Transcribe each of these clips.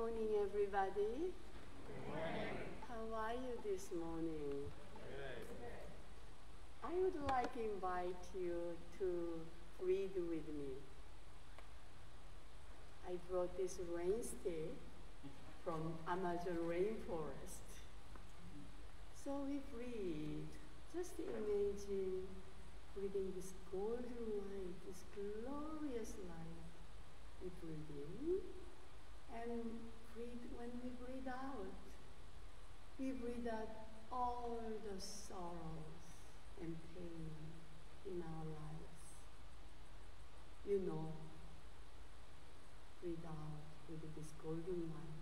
morning, everybody. How are you this morning? I would like to invite you to read with me. I brought this rain stick from Amazon rainforest. So we breathe. Just imagine breathing this golden light, this glorious light. We breathe in and breathe when we breathe out. We breathe out all the sorrows and pain in our lives. You know, breathe out with this golden light.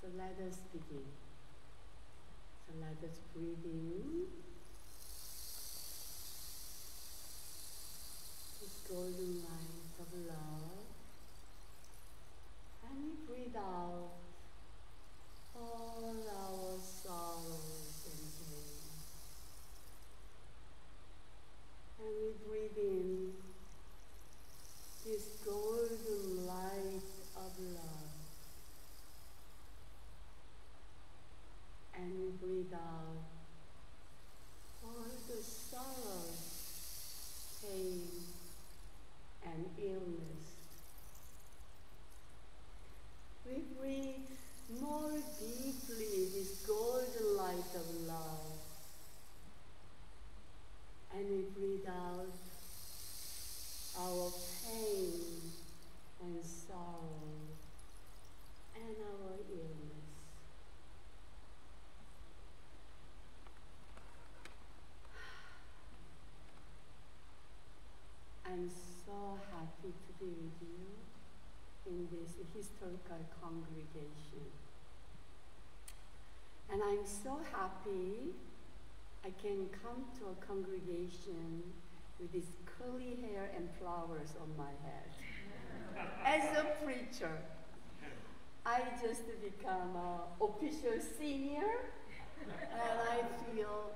So let us begin. So let us breathe in. This golden light of love. And we breathe out all our sorrows and pain. And we breathe in this golden light of love. And we breathe out all the sorrows, pain, and illness. We breathe more deeply this golden light of love. And we breathe out our pain and sorrow and our illness. I'm so happy to be with you in this historical congregation. And I'm so happy I can come to a congregation with this curly hair and flowers on my head. As a preacher, I just become an official senior, and I feel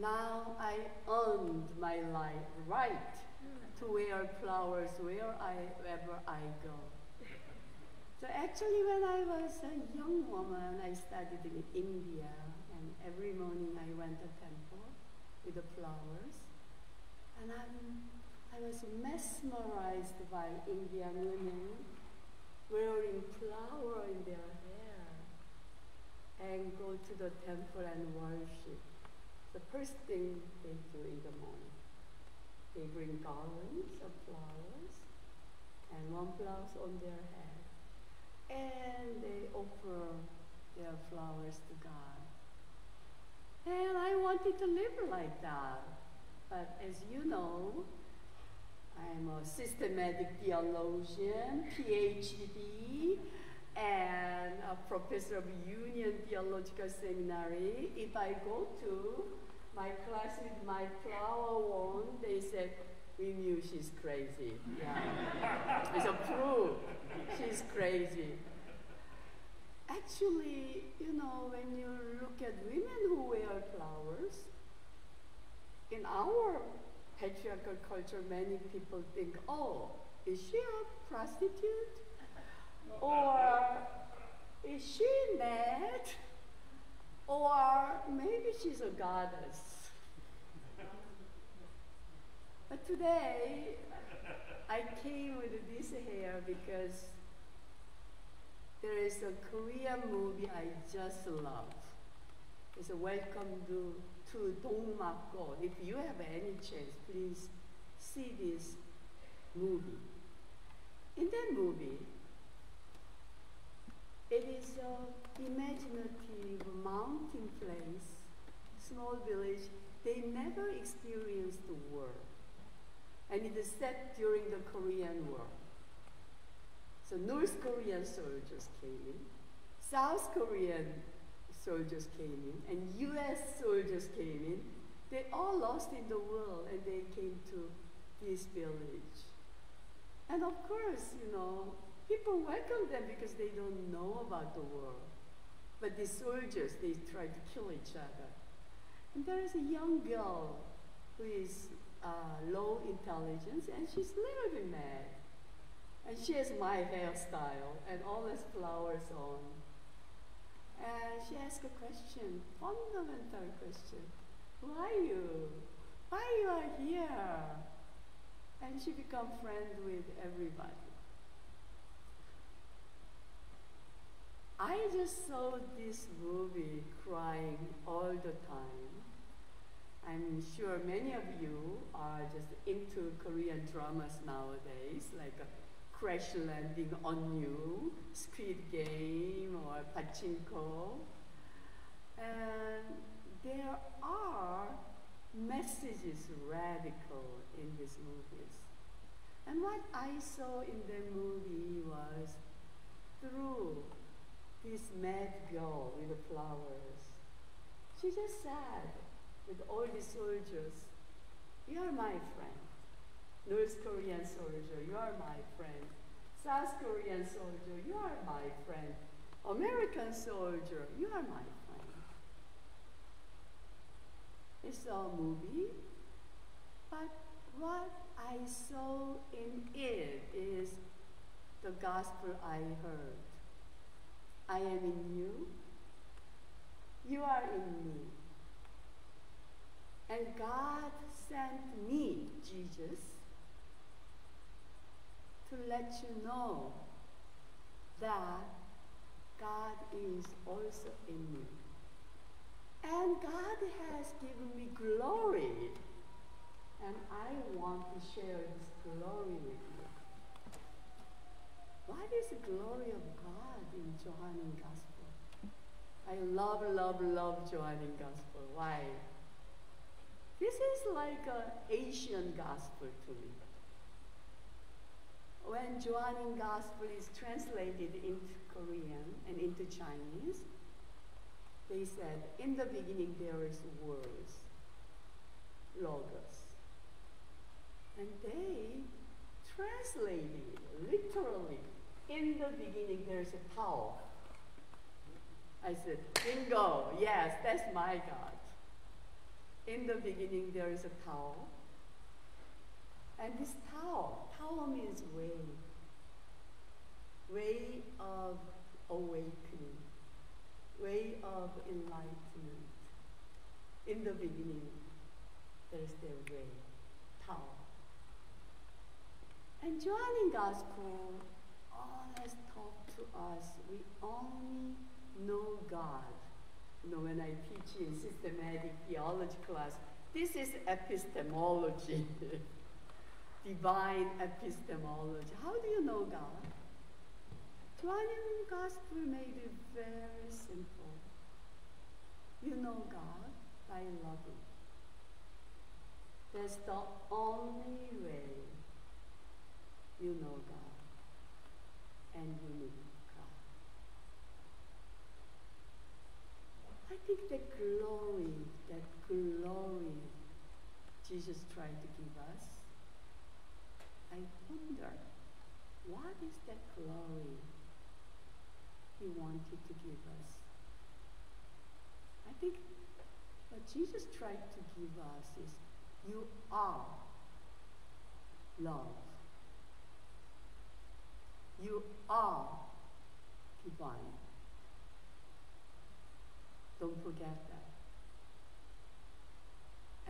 now I earned my life right to wear flowers wherever I go. So actually, when I was a young woman, I studied in India, and every morning I went to temple with the flowers. And I'm, I was mesmerized by Indian women wearing flower in their hair and go to the temple and worship. The first thing they do in the morning. They bring garlands of flowers and one blouse on their head. And they offer their flowers to God. And I wanted to live like that. But as you know, I'm a systematic theologian, PhD, and a professor of Union Theological Seminary. If I go to my class with my flower wand, they said, we knew she's crazy. Yeah. it's a proof she's crazy. Actually, you know, when you look at women who wear flowers, in our patriarchal culture, many people think, oh, is she a prostitute? Or is she mad? Or maybe she's a goddess. But today, I came with this hair because there is a Korean movie I just love. It's a Welcome to, to Dongmakgol. If you have any chance, please see this movie. In that movie, it is an imaginative mountain place, small village. They never experienced the war. And it is set during the Korean War. So North Korean soldiers came in, South Korean soldiers came in, and US soldiers came in. They all lost in the war and they came to this village. And of course, you know, people welcome them because they don't know about the war. But the soldiers, they try to kill each other. And there is a young girl who is uh, low intelligence and she's bit mad. And she has my hairstyle and all these flowers on. And she asked a question, fundamental question. Who are you? Why you are here? And she become friend with everybody. I just saw this movie crying all the time. I'm sure many of you are just into Korean dramas nowadays, like uh, Crash Landing on You, Squid Game, or Pachinko. And there are messages radical in these movies. And what I saw in the movie was through this mad girl with the flowers. She just said with all the soldiers, you are my friend. North Korean soldier, you are my friend. South Korean soldier, you are my friend. American soldier, you are my friend. It's a movie, but what I saw in it is the gospel I heard. I am in you, you are in me. And God sent me, Jesus, to let you know that God is also in you. And God has given me glory, and I want to share this glory with you. What is the glory of God in Johannine Gospel? I love, love, love Johannine Gospel. Why? This is like an Asian gospel to me. When Johannine Gospel is translated into Korean and into Chinese, they said, in the beginning there is words, logos. And they translated literally in the beginning, there's a Tao. I said, bingo, yes, that's my God. In the beginning, there is a Tao. And this Tao, Tao means way. Way of awakening. Way of enlightenment. In the beginning, there's the way, Tao. And Johannine Gospel always talk to us. We only know God. You know, when I teach in systematic theology class, this is epistemology, divine epistemology. How do you know God? Johannine Gospel made it very simple. You know God by loving. That's the only way you know God and you God. I think the glory, that glory Jesus tried to give us, I wonder, what is that glory he wanted to give us? I think what Jesus tried to give us is, you are love. You are divine. Don't forget that.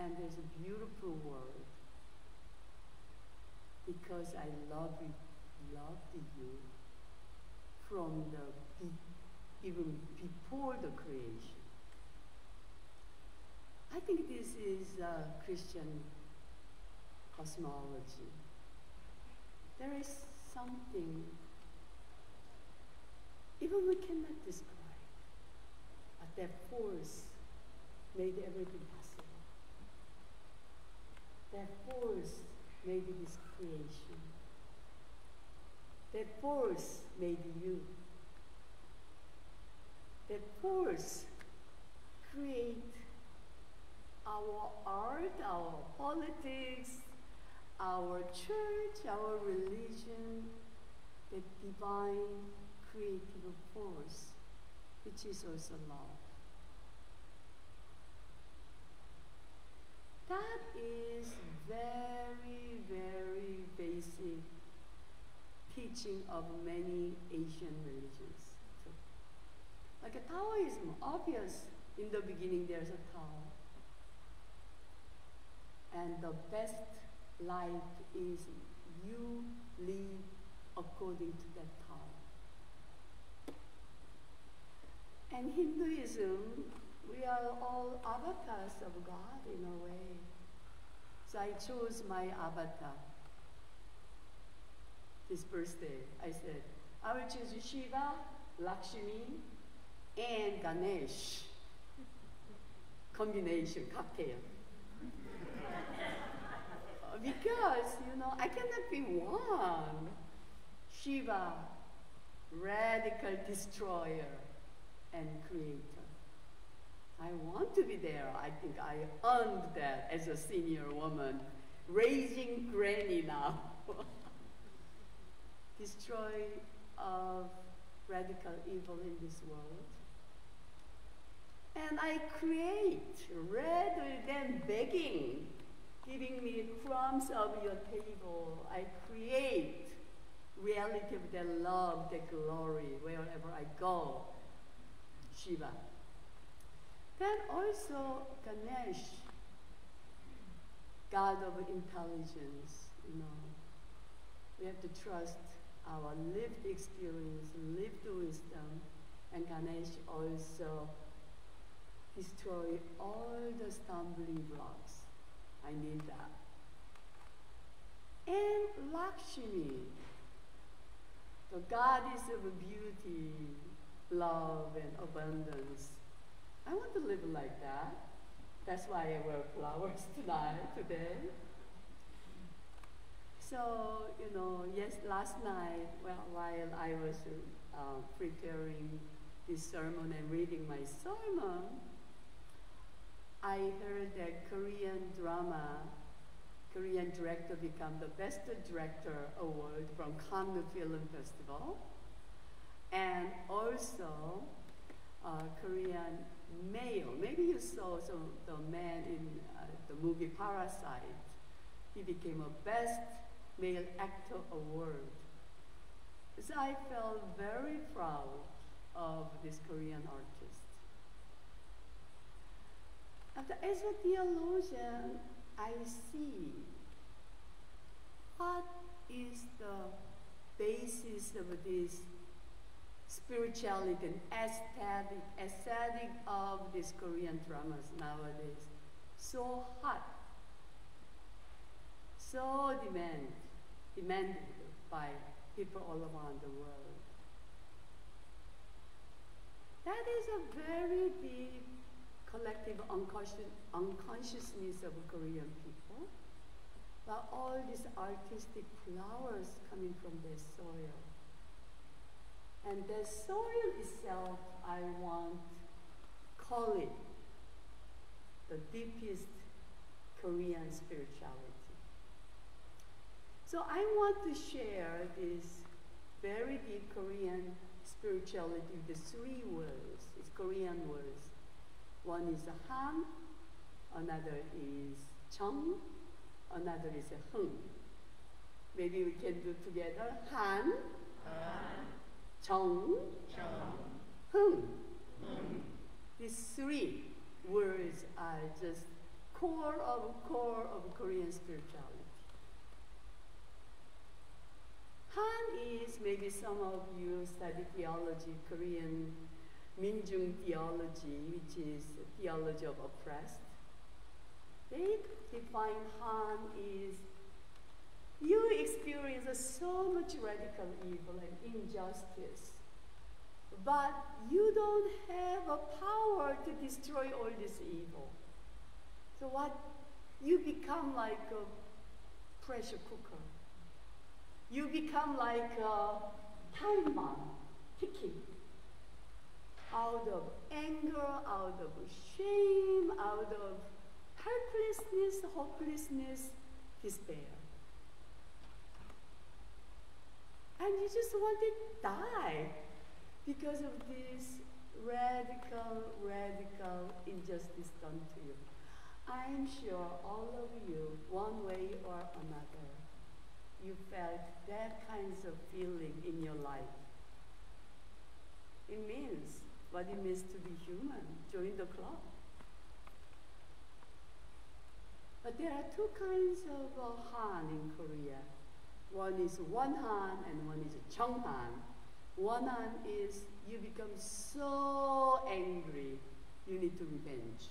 And there's a beautiful word. Because I love you, loved you from the even before the creation. I think this is a Christian cosmology. There is something even we cannot describe, that force made everything possible. That force made this creation. That force made you. That force create our art, our politics, our church, our religion, the divine creative force, which is also love. That is very, very basic teaching of many Asian religions. So, like a Taoism, obvious in the beginning there's a Tao. And the best life is you live according to that Tao. And Hinduism, we are all avatars of God in a way. I chose my avatar this birthday. I said, I will choose Shiva, Lakshmi, and Ganesh. Combination, cocktail. because, you know, I cannot be one. Shiva, radical destroyer and creator. I want to be there. I think I earned that as a senior woman, raising granny now. Destroy of radical evil in this world. And I create rather than begging, giving me crumbs of your table. I create reality of the love, the glory, wherever I go. Shiva. Then also Ganesh, God of intelligence, you know. We have to trust our lived experience, lived wisdom, and Ganesh also destroy all the stumbling blocks. I need that. And Lakshmi, the goddess of beauty, love, and abundance. I want to live like that. That's why I wear flowers tonight, today. So, you know, yes, last night, well, while I was uh, preparing this sermon and reading my sermon, I heard that Korean drama, Korean director become the best director award from Cannes Film Festival. And also, uh, Korean male, maybe you saw some, the man in uh, the movie Parasite. He became a best male actor award. So I felt very proud of this Korean artist. After, As a theologian, I see what is the basis of this spirituality and aesthetic, aesthetic of these Korean dramas nowadays. So hot, so demand, demanded by people all around the world. That is a very deep collective unconscious, unconsciousness of Korean people. But all these artistic flowers coming from their soil. And the soil itself, I want call it the deepest Korean spirituality. So I want to share this very deep Korean spirituality, the three words, it's Korean words. One is Han, another is Chung, another is Hung. Maybe we can do together. Han, Han. Hung. Hung. These three words are just core of core of Korean spirituality. Han is maybe some of you study theology, Korean Minjung theology, which is theology of oppressed. They define Han is you experience so much radical evil and injustice, but you don't have a power to destroy all this evil. So what? You become like a pressure cooker you become like a time bomb ticking out of anger, out of shame, out of helplessness, hopelessness, despair. And you just want to die because of this radical, radical injustice done to you. I'm sure all of you, one way or another, you felt that kinds of feeling in your life. It means what it means to be human, join the club. But there are two kinds of uh, Han in Korea. One is one Han and one is Chung Han. One Han is you become so angry, you need to revenge.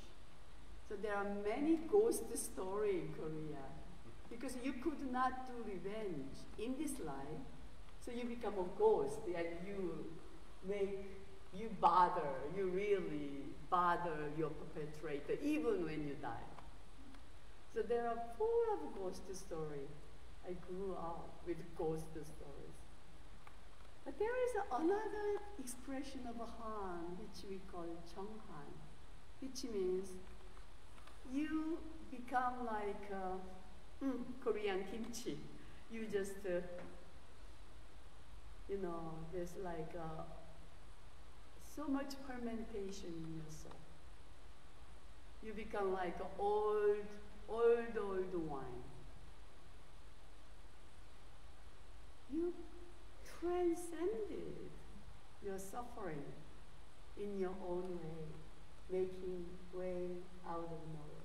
So there are many ghost stories in Korea because you could not do revenge in this life. So you become a ghost and you make, you bother, you really bother your perpetrator even when you die. So there are full of ghost stories. I grew up with ghost stories. But there is another expression of Han, which we call Han, which means you become like uh, mm, Korean kimchi. You just, uh, you know, there's like uh, so much fermentation in yourself. You become like old, old, old wine. You transcended your suffering in your own way, making way out of nowhere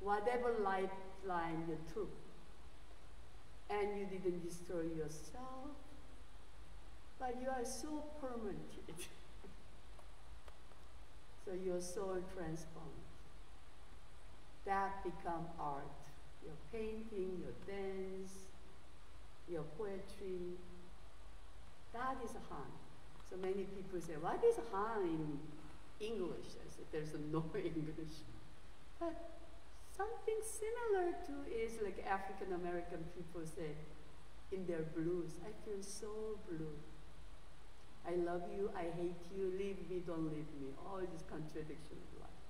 whatever lifeline you took, and you didn't destroy yourself, but you are so permanent. so your soul transformed. That become art. Your painting, your dance, your poetry. That is Han. So many people say, what is Han in English? I said, there's no English. But Something similar to is like African American people say in their blues, I feel so blue. I love you, I hate you, leave me, don't leave me. All this contradiction of life.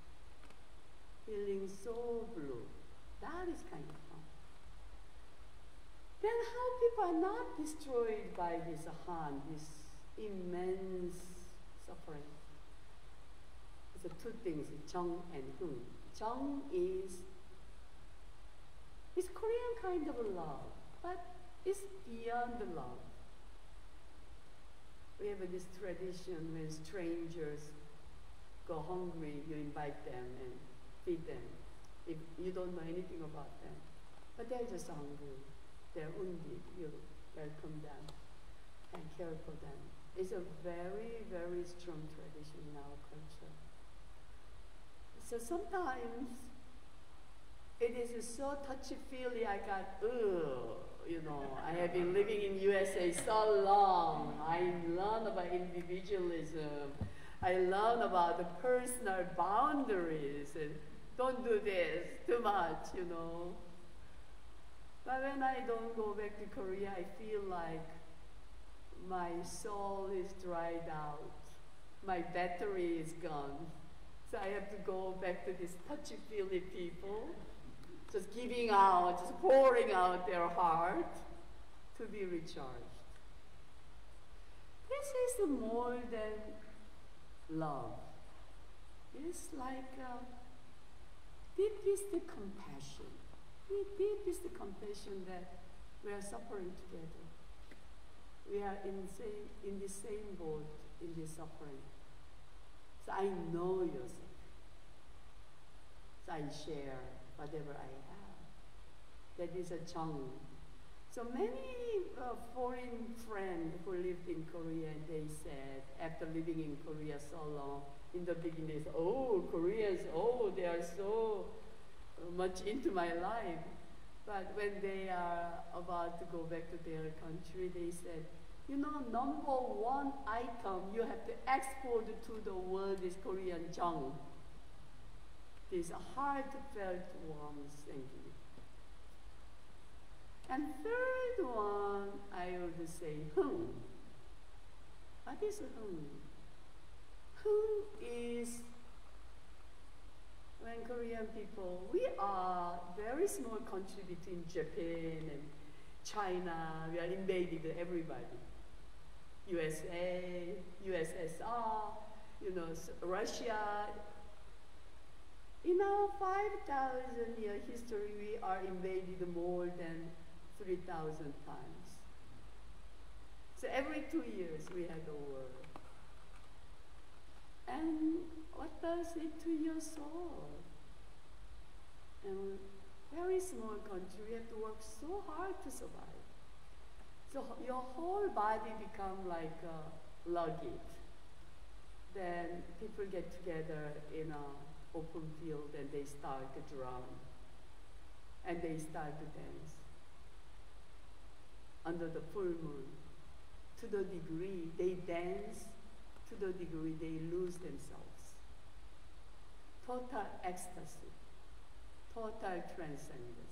Feeling so blue. That is kind of. Then how people are not destroyed by this Han, this immense suffering. A two things, Chung and Hung. Chung is it's Korean kind of love, but it's beyond the love. We have this tradition when strangers go hungry, you invite them and feed them. If you don't know anything about them. But they're just hungry. They're wounded. You welcome them and care for them. It's a very, very strong tradition in our culture. So sometimes it is so touchy-feely, I got, ugh, you know, I have been living in USA so long. I learn about individualism. I learn about the personal boundaries and don't do this too much, you know. But when I don't go back to Korea, I feel like my soul is dried out. My battery is gone. So I have to go back to these touchy-feely people just giving out, just pouring out their heart to be recharged. This is more than love. It's like uh, deepest compassion. Deepest compassion that we are suffering together. We are in, same, in the same boat in this suffering. So I know yourself. So I share whatever I have. That is a Chung. So many uh, foreign friends who lived in Korea, they said, after living in Korea so long, in the beginning, oh, Koreans, oh, they are so much into my life. But when they are about to go back to their country, they said, you know, number one item you have to export to the world is Korean Chung this heartfelt warmth, thank you. And third one, I would say Hung. What is Hung? Who is when Korean people, we are very small country between Japan and China, we are invaded everybody. USA, USSR, you know, Russia, in our 5,000 year history, we are invaded more than 3,000 times. So every two years we have a war. And what does it to your soul? And very small country, we have to work so hard to survive. So your whole body become like a luggage. Then people get together in a open field and they start to drum. And they start to dance under the full moon. To the degree they dance, to the degree they lose themselves. Total ecstasy, total transcendence.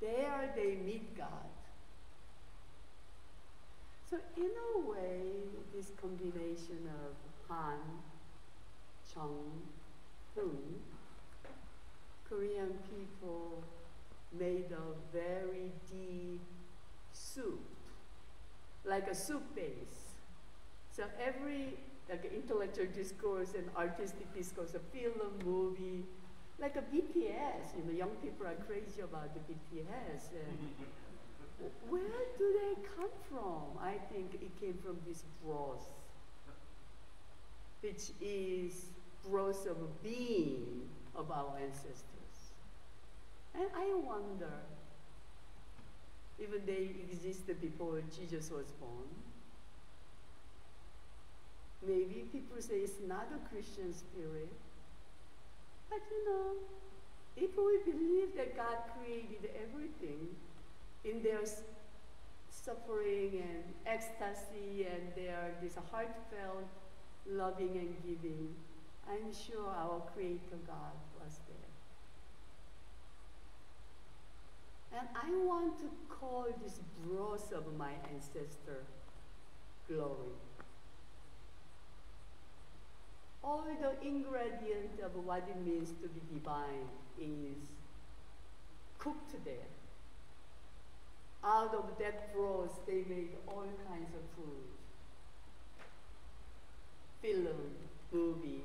There they meet God. So in a way, this combination of Han, Chung, Hung, Korean people made a very deep soup, like a soup base. So every like intellectual discourse and artistic discourse, a film, movie, like a BTS. You know, young people are crazy about the BTS. And where do they come from? I think it came from this broth, which is broth of being of our ancestors. And I wonder, even they existed before Jesus was born. Maybe people say it's not a Christian spirit. But you know, if we believe that God created everything in their suffering and ecstasy and their this heartfelt loving and giving, I'm sure our Creator God was there. And I want to call this broth of my ancestor glory. All the ingredient of what it means to be divine is cooked there. Out of that broth, they made all kinds of food. Film, movie,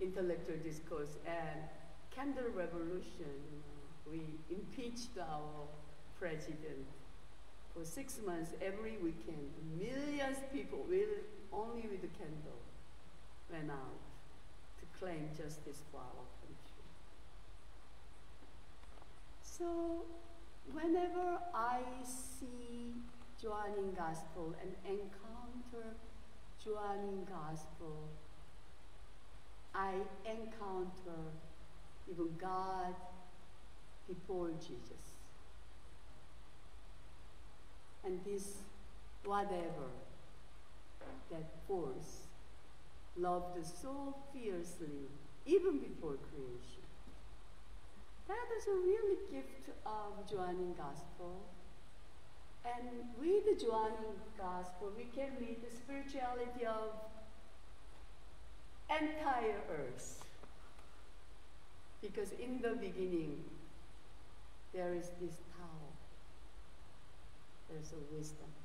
intellectual discourse, and candle revolution. We impeached our president. For six months, every weekend, millions of people, will, only with the candle, went out to claim justice for our country. So whenever I see Johannine Gospel and encounter Johannine Gospel, I encounter even God before Jesus. And this, whatever, that force loved so fiercely, even before creation. That is a really gift of um, Johannine Gospel. And with the Johannine Gospel, we can meet the spirituality of entire earth. Because in the beginning, there is this Tao. There's a wisdom.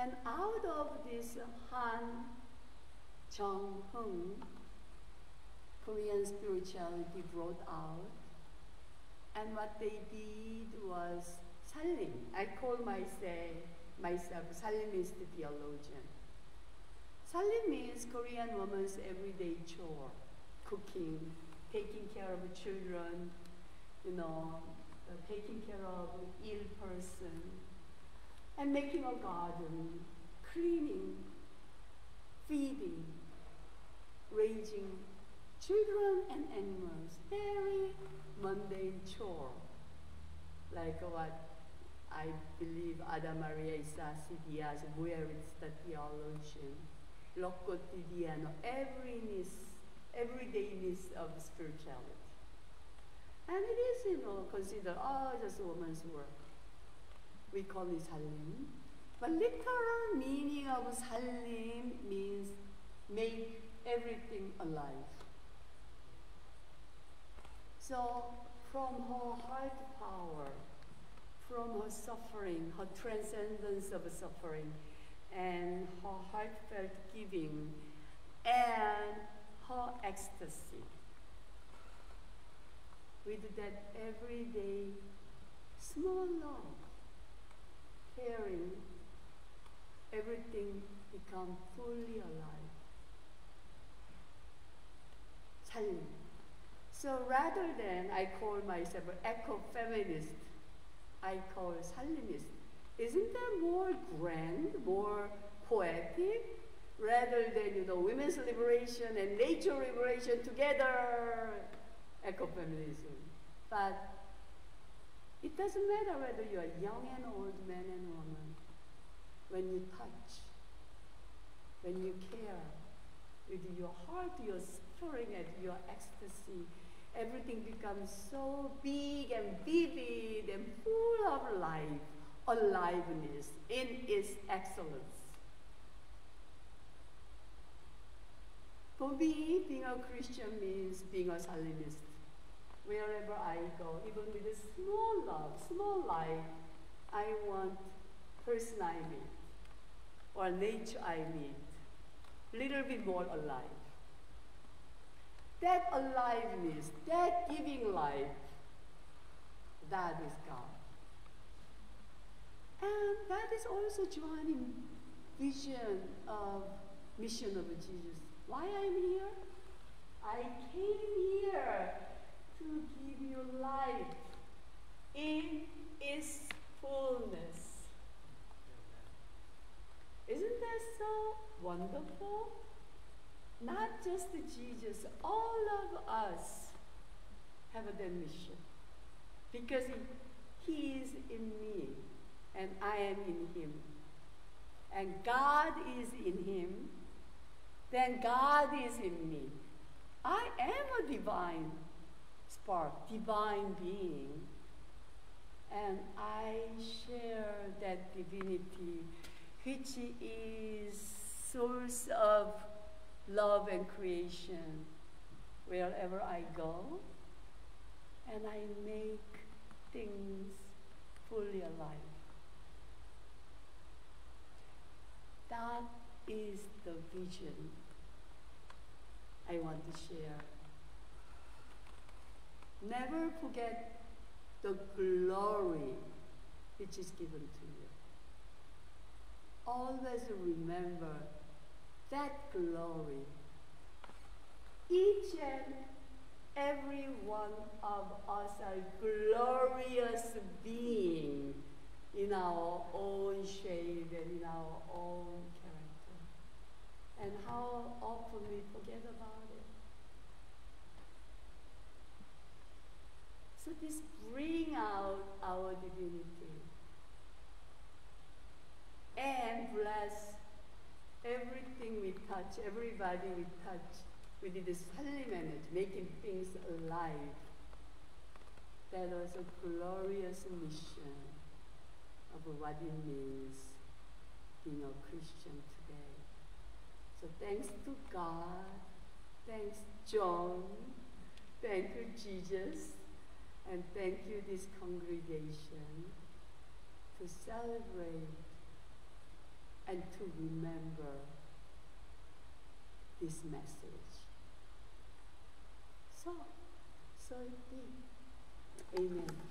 And out of this Han, Chung, Hung, Korean spirituality brought out. And what they did was Salim. I call myself, myself Salimist theologian. Salim means Korean woman's everyday chore, cooking, taking care of children, you know, uh, taking care of ill person, and making a garden, cleaning, feeding, raising children and animals. Very mundane chore, like what I believe Ada Maria Isasi Diaz, where it's the theologian, lo cotidiano, everyness, everydayness of spirituality. And it is, you know, considered, oh, just woman's work. We call it salim. But literal meaning of salim means make everything alive. So from her heart power, from her suffering, her transcendence of suffering, and her heartfelt giving, and her ecstasy. With that everyday hearing, everything become fully alive. 살림. So rather than I call myself an eco-feminist, I call Salimist. Isn't that more grand, more poetic? Rather than, you know, women's liberation and nature liberation together, ecofeminism. But it doesn't matter whether you are young and old, man and woman. When you touch, when you care, with your heart, your spring at your ecstasy, everything becomes so big and vivid and full of life, aliveness in its excellence. For me, being a Christian means being a Salimist. Wherever I go, even with a small love, small life, I want person I meet or nature I meet little bit more alive. That aliveness, that giving life, that is God. And that is also John's vision of mission of Jesus. Why I'm here? I came here to give you life in its fullness. Isn't that so wonderful? Not just Jesus, all of us have a mission because he, he is in me and I am in him. And God is in him, then God is in me. I am a divine spark, divine being. And I share that divinity which is source of love and creation wherever I go, and I make things fully alive. That is the vision I want to share. Never forget the glory which is given to you always remember that glory. Each and every one of us are glorious being in our own shade and in our own character. And how often we forget about it. This bring out our divinity and bless everything we touch, everybody we touch we with this holy manage, making things alive. That was a glorious mission of what it means being a Christian today. So thanks to God, thanks John, thank you Jesus, and thank you this congregation to celebrate and to remember this message. So, so it be. Amen.